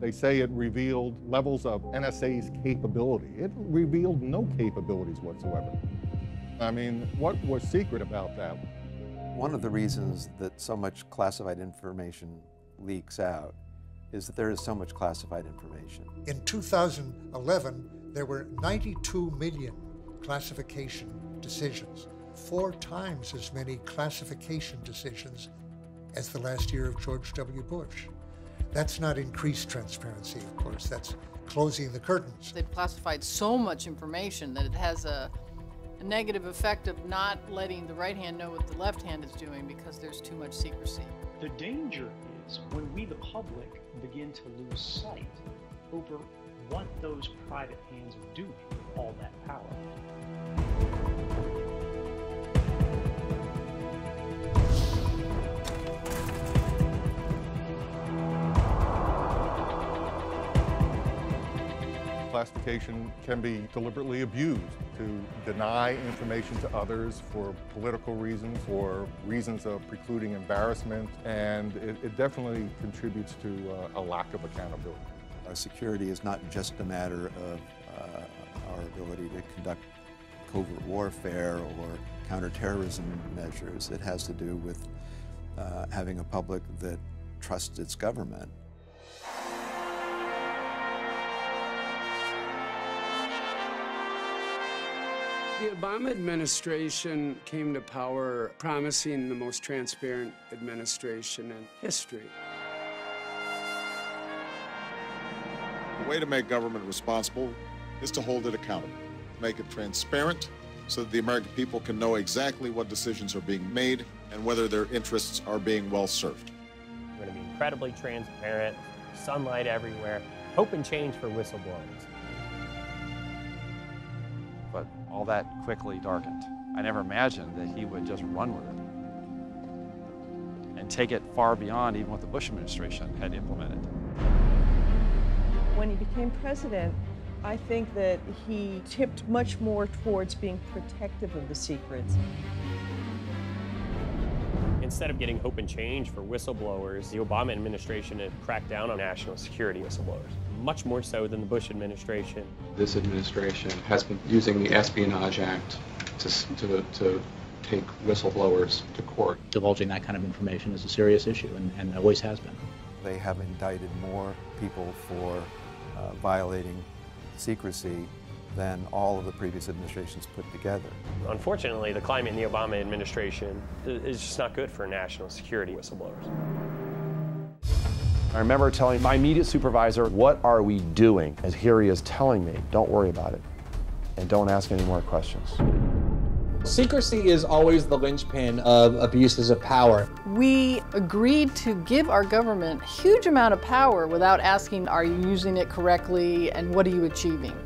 They say it revealed levels of NSA's capability. It revealed no capabilities whatsoever. I mean, what was secret about that? One of the reasons that so much classified information leaks out is that there is so much classified information. In 2011, there were 92 million classification decisions, four times as many classification decisions as the last year of George W. Bush. That's not increased transparency, of course, that's closing the curtains. They've classified so much information that it has a, a negative effect of not letting the right hand know what the left hand is doing because there's too much secrecy. The danger is when we, the public, begin to lose sight over what those private hands are doing with all that power. Classification can be deliberately abused to deny information to others for political reasons, for reasons of precluding embarrassment, and it, it definitely contributes to uh, a lack of accountability. Our security is not just a matter of uh, our ability to conduct covert warfare or counterterrorism measures. It has to do with uh, having a public that trusts its government. The Obama administration came to power promising the most transparent administration in history. The way to make government responsible is to hold it accountable, make it transparent so that the American people can know exactly what decisions are being made and whether their interests are being well served. We're going to be incredibly transparent, sunlight everywhere, hope and change for whistleblowers. But all that quickly darkened. I never imagined that he would just run with it and take it far beyond even what the Bush administration had implemented. When he became president, I think that he tipped much more towards being protective of the secrets. Instead of getting hope and change for whistleblowers, the Obama administration had cracked down on national security whistleblowers, much more so than the Bush administration. This administration has been using the Espionage Act to, to, to take whistleblowers to court. Divulging that kind of information is a serious issue and, and always has been. They have indicted more people for uh, violating secrecy than all of the previous administrations put together. Unfortunately, the climate in the Obama administration is just not good for national security whistleblowers. I remember telling my immediate supervisor, what are we doing? And here he is telling me, don't worry about it and don't ask any more questions. Secrecy is always the linchpin of abuses of power. We agreed to give our government a huge amount of power without asking, are you using it correctly and what are you achieving?